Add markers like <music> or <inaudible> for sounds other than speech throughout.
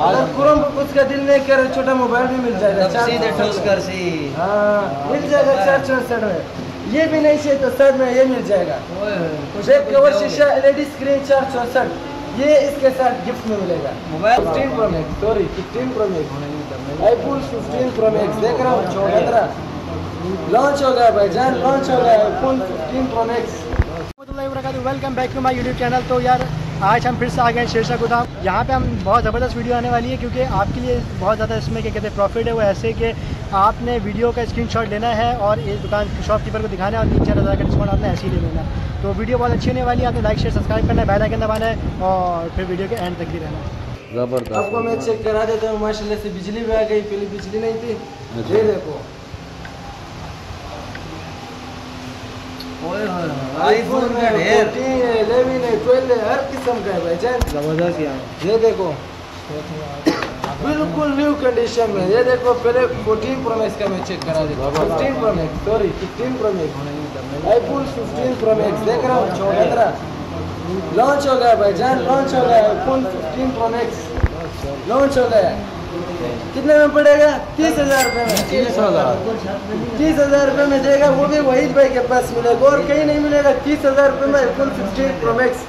अगर क्रोम उसका दिल नहीं करे छोटा मोबाइल भी मिल जाएगा चार सीधे ठोस कर सी। हाँ मिल जाएगा चार चौसठ में। ये भी नहीं चाहिए तो साथ में ये मिल जाएगा। बैक कवर शीशा एलईडी स्क्रीन चार चौसठ ये इसके साथ गिफ्ट में मिलेगा। Mobile? 15 pro max sorry 15 pro max iPhone 15 pro max देख रहा हूँ पंद्रह लॉन्च हो गया भाई जान लॉन्च हो गया iPhone 15 pro max welcome back to my YouTube channel तो यार आज हम फिर से आ गए शेरशाह गोदाम। यहाँ पे हम बहुत ज़बरदस्त वीडियो आने वाली है क्योंकि आपके लिए बहुत ज़्यादा इसमें क्या कहते हैं प्रॉफिट है वो ऐसे कि आपने वीडियो का स्क्रीनशॉट लेना है और इस दुकान शॉपकीपर को दिखाना है और तीन चार हज़ार का डिस्काउंट आपने ऐसे ही ले लेना है। तो वीडियो बहुत अच्छी होने वाली है आपने लाइक शेयर सब्सक्राइब करना है बेल आइकन दबाना है और फिर वीडियो के एंड तक ही रहना है। ज़बरदस्त। आपको मैं चेक करा देता हूँ माशाल्लाह से बिजली भी आ गई पहले बिजली नहीं थी। अच्छा। ये देखो। आईफोन का ढेर। 14 11 12 हर किस्म का है भाई जान ज़बरदस्त यार ये देखो बिल्कुल न्यू कंडीशन में। ये देखो पहले 14 प्रो मैक्स का मैं चेक करा देता हूँ। 15 pro max sorry 15 pro max iPhone 15 pro max देख रहा हूँ पंद्रह लॉन्च हो गया भाई जान लॉन्च हो गया आईफोन 15 प्रो मैक्स लॉन्च हो गया। कितने में पड़ेगा? तीस हज़ार रुपये में। तीस हज़ार। तीस हज़ार रुपये में देगा वो भी वहीद भाई के पास मिलेगा। और कहीं नहीं मिलेगा तीस हज़ार रुपये में आईफोन 15 प्रो मैक्स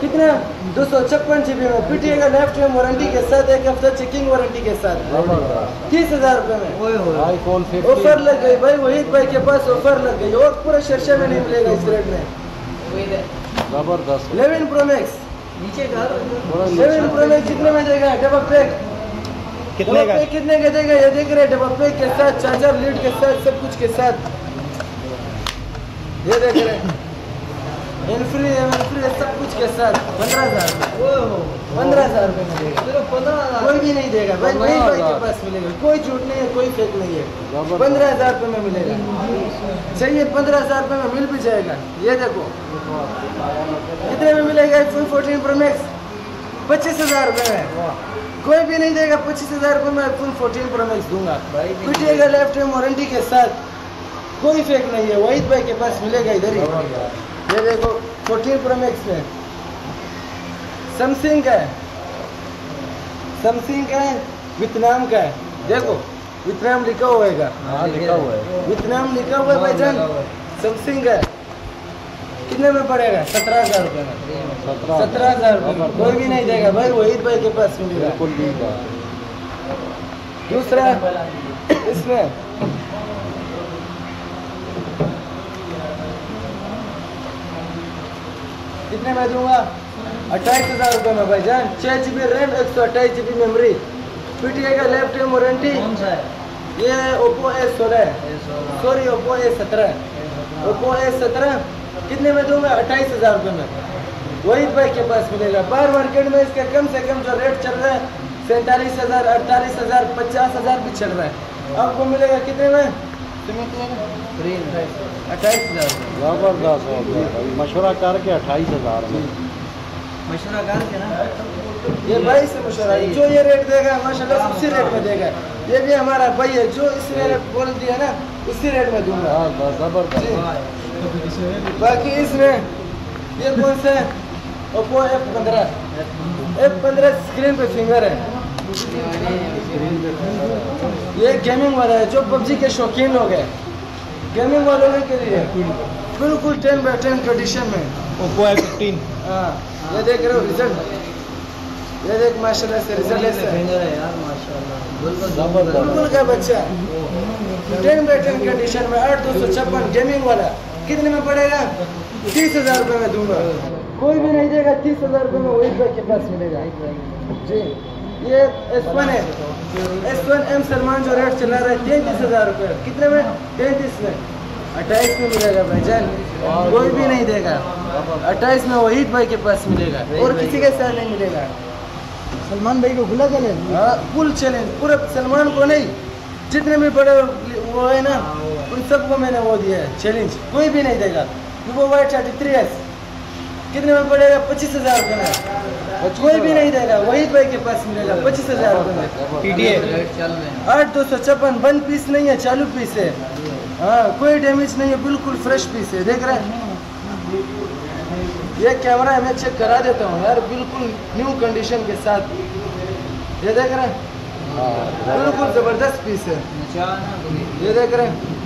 कितना? दो सौ छप्पन जी बी में पीटीए का लाइफ टाइम वारंटी के साथ एक हफ़्ता चेकिंग वारंटी के साथ। तीस हज़ार रुपये में। आईफोन ऑफ़र लग गई भाई वहीद भाई के पास ऑफ़र लग गई। और पूरे शर्षे में नहीं मिलेगा इस रेट में। ज़बरदस्त। 11 प्रो मैक्स नीचे कर 11 प्रो मैक्स कितने में देगा? डबल पैक कितने का? कितने का देगा ये देख रहे हैं डबल के साथ चार्जर लीड के साथ सब कुछ के साथ ये देख रहे हैं। फ्री फ्री सब कुछ के साथ पंद्रह हज़ार पंद्रह हज़ार रुपये में देगा। सिर्फ़ पंद्रह कोई भी नहीं देगा भाई वही भाई के पास मिलेगा। कोई झूठ नहीं है कोई फेक नहीं है। पंद्रह हज़ार रुपये में मिलेगा। चाहिए पंद्रह हज़ार रुपये में मिल भी जाएगा। ये देखो। कितने में मिलेगा आईफोन फोर्टीन प्रो मैक्स पच्चीस हज़ार रुपये में। कोई भी नहीं देगा पच्चीस हज़ार रुपये में आईफोन फोर्टीन प्रो मैक्स दूँगा। भाई नहीं लेफ़्ट टाइम वारंटी के साथ। कोई फेक नहीं है वहीद भाई के पास मिलेगा इधर ही। ये देखो फोर्टीन प्रो मैक्स में। सैमसंग का है। सैमसंग का है वियतनाम का है। देखो वियतनाम लिखा हुआ हाँ लिखा हुआ है। वियतनाम लिखा हुआ है भाईजान सैमसंग का है। कितने में पड़ेगा? सत्रह हज़ार रुपये में। सत्रह सत्रह हज़ार रुपये कोई भी नहीं देगा। भाई वहीद भाई के पास मिलेगा बिल्कुल भी दूसरा इसमें। कितने में दूँगा? अट्ठाईस हज़ार रुपये में भाईजान छः जी बी रैम एक सौ अट्ठाईस जी बी मेमोरी पीटीआई का लेफ़्ट टाइम वारंटी कौन सा है? ये ओप्पो ए सोलह। सॉरी ओप्पो ए सत्रह। ओप्पो ए सत्रह। कितने में दूँगा? अट्ठाईस हज़ार रुपये में। वही भाई के पास मिलेगा। बाहर मार्केट में इसका कम से कम जो रेट चल रहा है सैंतालीस हज़ार अड़तालीस हज़ार पचास हज़ार भी चल रहा है। आपको मिलेगा कितने में? अट्ठाईस हज़ार ज़बरदस्त हो गया। मशवरा करके अट्ठाईस हज़ार में। मशवरा कर ना? ये भाई से मशवरा जो ये रेट देगा माशाल्लाह उसी रेट में देगा। ये भी हमारा भाई है जो इसने बोल दिया ना उसी रेट में दूँगा। हाँ, ज़बरदस्त। जी। बाकी इसमें ये कौन सा है? ओप्पो एफ़ पंद्रह। एफ़ पंद्रह स्क्रीन पे फिंगर है। ये गेमिंग वाला है जो पबजी के शौकीन लोग हैं। गेमिंग वालों के लिए बिल्कुल टेन बाई टेन कंडीशन में। ओप्पो आई फिफ्टीन हाँ ये देख रहे हो रिज़ल्ट ये देख माशाल्लाह से रिज़ल्ट ऐसा है। यार माशाल्लाह बिल्कुल बिल्कुल का बच्चा। टेन बाई टेन कंडीशन में आठ दो सौ छप्पन गेमिंग वाला। कितने में पड़ेगा? तीस हज़ार रुपये में दूँगा। कोई भी नहीं देगा तीस हज़ार रुपये में वही भाई के पास मिलेगा। जी। ये एस वन है। एस वन एम सलमान जो रेट चला रहा है तैंतीस हज़ार रुपये कितने में? तैंतीस में। अट्ठाईस में मिलेगा भाईजान कोई भी नहीं देगा। अट्ठाईस में वहीद भाई के पास मिलेगा। और किसी के साथ नहीं मिलेगा। सलमान भाई को खुला चले हाँ फुल चैलेंज पूरे सलमान को नहीं जितने भी बड़े वो है ना उन सबको मैंने वो दिया है चैलेंज कोई भी नहीं देगा। वो वाई थर्टी थ्री एस कितने में पड़ेगा? पच्चीस हज़ार रुपये में। कोई भी नहीं देगा वही भाई के पास मिलेगा पच्चीस हज़ार रुपये में। हैं। आठ दो सौ छप्पन वन पीस नहीं है चालू पीस है। हाँ कोई डैमेज नहीं है बिल्कुल फ्रेश पीस है देख रहे हैं? ये कैमरा मैं चेक करा देता हूँ यार बिल्कुल न्यू कंडीशन के साथ। ये देख रहे हैं? हाँ बिल्कुल ज़बरदस्त पीस है। है। ये- देख रहे हैं।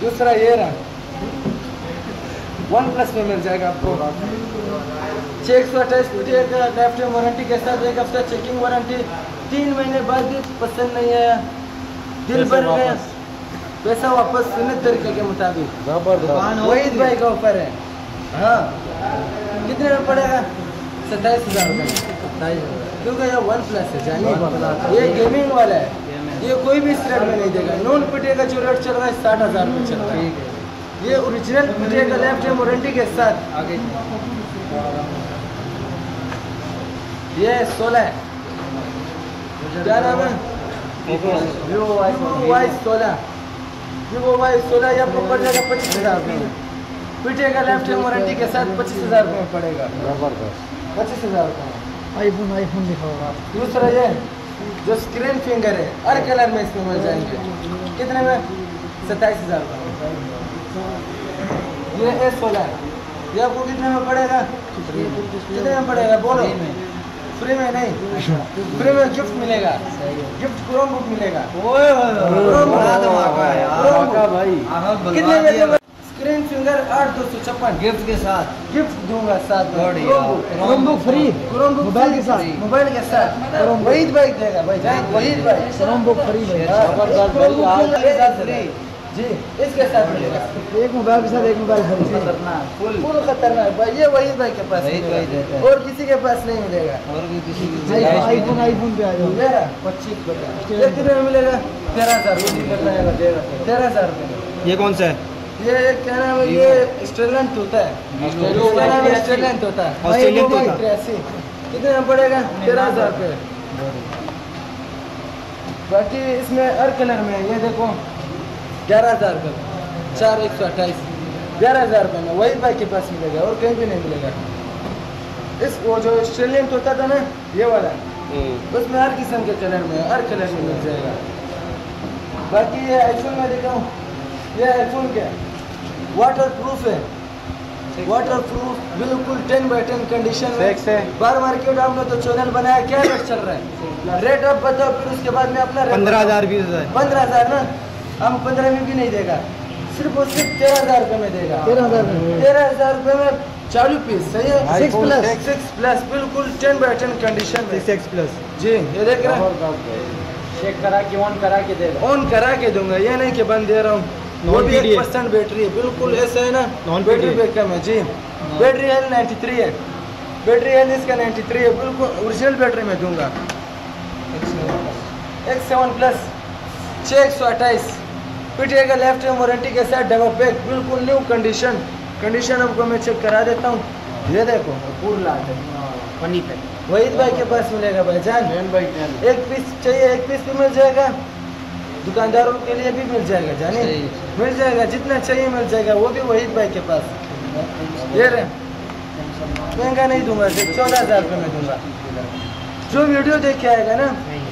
दूसरा ये रहा। वन प्लस में मिल जाएगा आपको। छः सौ अट्ठाईस एक लाइफ टाइम वारंटी के साथ एक हफ़्ता चेकिंग वारंटी तीन महीने बाद भी पसंद नहीं आया। दिल भर गया। पैसा वापस सुनित तरीके के मुताबिक। वही भाई का ऑफ़र है। हाँ। कितने में पड़ेगा? सत्ताईस हज़ार रुपये। सत्ताईस हज़ार। क्योंकि ये वन प्लस है जानिए ये गेमिंग वाला है। ये कोई भी इस रेट में नहीं देगा। नॉन पिटे का जो रेट चल रहा है साठ हज़ार रुपये चल रहा है। ये ओरिजिनल पिटे का लेफ़्ट टाइम वारंटी के साथ। आगे। ये सोलह है। क्या नाम है? वीवो वाई सोलह। वीवो वाई सोलह। ये आपको पड़ जाएगा पच्चीस हज़ार रुपये में। पिटे का लेफ़्ट है वारंटी के साथ पच्चीस हज़ार रुपये में पड़ेगा। पच्चीस हज़ार रुपये में आईफोन आईफोन दिखाओ आप दूसरा ये जो स्क्रीन फिंगर है हर कलर में इसमें मिल जाएँगे। कितने में? सत्ताईस हज़ार ये ए सोलह है। ये आपको कितने में पड़ेगा? कितने में पड़ेगा? बोलो। फ्री में। फ्री में नहीं। फ्री में गिफ्ट मिलेगा। गिफ्ट क्रोम बुक मिलेगा है कितने में स्क्रीन फिंगर आठ दो सौ छप्पन। गिफ्ट के साथ। गिफ्ट दूँगा साथ में बढ़िया। Chromebook free Chromebook mobile के साथ। मोबाइल के साथ। वहीद भाई देगा भाई वहीद भाई। क्रोम फ्री भाई जी। इसके साथ मिलेगा एक मोबाइल के साथ एक मोबाइल खतरनाक। फुल फुल खतरनाक। भाई ये वहीद भाई के पास वहीद भाई देता है। और किसी के पास नहीं मिलेगा। और भी किसी की आईफोन आईफोन पे आ जाओ। मेरा पच्चीस कितने में मिलेगा? तेरह हज़ार। तेरह हज़ार ये कौन सा है? ये क्या नाम है ये स्टेलेंट होता है। स्टेलेंट होता है। ऑस्ट्रेलियन तोता। कितने में पड़ेगा? तेरह हज़ार रुपये। बाकी इसमें हर कलर में ये देखो ग्यारह हज़ार का। चार एक सौ अट्ठाईस। ग्यारह हज़ार रुपये में वही बाइक के पास मिलेगा और कहीं भी नहीं मिलेगा। इस वो जो ऑस्ट्रेलियन होता था ना ये वाला। उसमें हर किस्म के कलर में हर कलर में मिल जाएगा। बाकी ये आईफोन में दिखाऊँ। ये आईफोन क्या वाटर प्रूफ है। वाटर प्रूफ बिल्कुल टेन बाई टेन कंडीशन बार मार्केट आपने तो चैनल बनाया क्या रेट <coughs> चल रहा है? रेट आप बताओ फिर उसके बाद में अपना पंद्रह हज़ार बीस हज़ार। पंद्रह हज़ार ना? हम पंद्रह में भी नहीं देगा। सिर्फ़ और सिर्फ़ तेरह हज़ार रुपये में देगा। तेरह हज़ार में। तेरह हज़ार रुपये में चालू पीस सही है? Six plus. सिक्स प्लस बिल्कुल ten by ten condition six plus जी ये देख रहे हैं। चेक करा के ऑन करा के देगा। ऑन करा के दूँगा ये नहीं कि बंद दे रहा हूँ। वो भी एक परसेंट बैटरी है बिल्कुल ऐसा है ना। Non बैटरी बैकअप है जी। बैटरी हेल्थ 93 है। बैटरी हेल्थ इसका 93 है बिल्कुल ओरिजिनल बैटरी में दूँगा। एक्स सेवन प्लस छः एक सौ अट्ठाईस। पीटीए का लेफ़्ट टाइम वारंटी के साथ डबल पैक बिल्कुल न्यू कंडीशन कंडीशन आपको मैं चेक करा देता हूँ। ये देखो पूरा पन्नी पे वहीद भाई के पास मिलेगा भाई जान। टेन एक पीस चाहिए एक पीस भी मिल जाएगा। दुकानदारों के लिए भी मिल जाएगा जाने? मिल जाएगा जितना चाहिए मिल जाएगा वो भी वही भाई के पास। ये रे महँगा नहीं दूँगा सिर्फ़ चौदह हज़ार रुपये में दूँगा। जो वीडियो देख के आएगा ना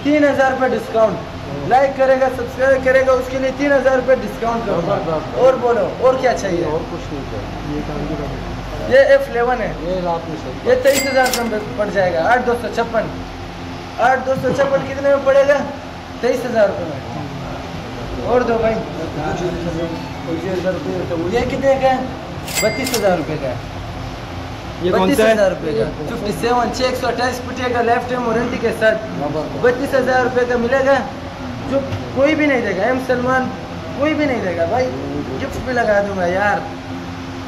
तीन हज़ार रुपये डिस्काउंट लाइक करेगा सब्सक्राइब करेगा उसके लिए तीन हज़ार रुपये डिस्काउंट करूँगा। और बोलो और क्या चाहिए? और कुछ नहीं ये एफ़ इलेवन है। ये तेईस हज़ार रुपये में पड़ जाएगा आठ दो सौ छप्पन। आठ दो सौ छप्पन कितने में पड़ेगा? तेईस हज़ार रुपये में। और दो भाई। ये कितने का है? बत्तीस हज़ार रुपये का ये बत्तीस हज़ार है? रुपये का। फिफ्टी सेवन छः एक सौ अट्ठाईस फुटिया का लेफ़्ट टाइम वारंटी के साथ बत्तीस हज़ार रुपये का मिलेगा? जो कोई भी नहीं देगा। एम सलमान कोई भी नहीं देगा। भाई गिफ्ट भी लगा दूँगा यार।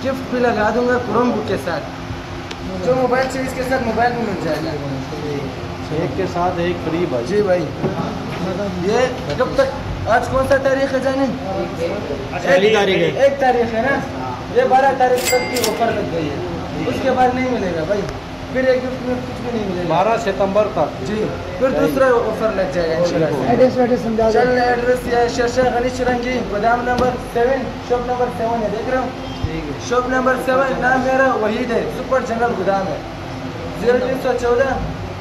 गिफ्ट भी लगा दूँगा क्रोम बुक के साथ। जो मोबाइल चाहिए इसके साथ मोबाइल भी मिल जाएगा। एक के साथ एक फ्री भाई। जी भाई। ये कब तक आज कौन सा तारीख है जाने? पहली तारीख है। एक तारीख है ना? ये बारह तारीख तक की ऑफ़र लग गई है। उसके बाद नहीं मिलेगा भाई। फिर एक गिफ्ट में कुछ भी नहीं मिलेगा। बारह सितंबर तक। जी। फिर दूसरा ऑफ़र लग जाएगा एड्रेस समझा चल एड्रेस या शेरशाह गली चिरंगी गोदाम number seven shop number seven है देख रहे हो? शॉप नंबर सेवन नाम मेरा वहीद है सुपर जनरल गोदाम है। ज़ीरो तीन सौ चौदह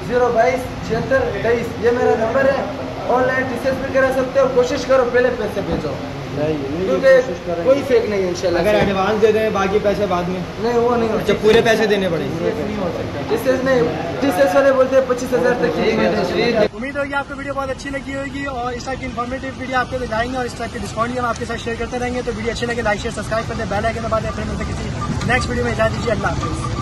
ज़ीरो बाईस छिहत्तर तेईस ये मेरा नंबर है। ऑनलाइन टीसीएस भी करा सकते हो कोशिश करो पहले पैसे भेजो। नहीं, क्योंकि कोई फेक नहीं है अगर एडवांस दे दें बाकी पैसे बाद में। नहीं वो नहीं हो पूरे पैसे देने पड़ेंगे। जिससे नहीं जिससे वाले बोलते हैं पच्चीस हज़ार तक की limit है। उम्मीद होगी आपको वीडियो बहुत अच्छी लगी होगी और इस टाइप की इन्फॉर्मेटिव वीडियो आपको दिखाएँगे और इस टाइप के डिस्काउंट भी हम आपके साथ शेयर करते रहेंगे। तो वीडियो अच्छी लगे लाइक शेयर सब्सक्राइब कर दे। बेल आइकन दबा दें फिर मिलते हैं किसी नेक्स्ट वीडियो में। इजाज़त दीजिए अल्लाह हाफिज़।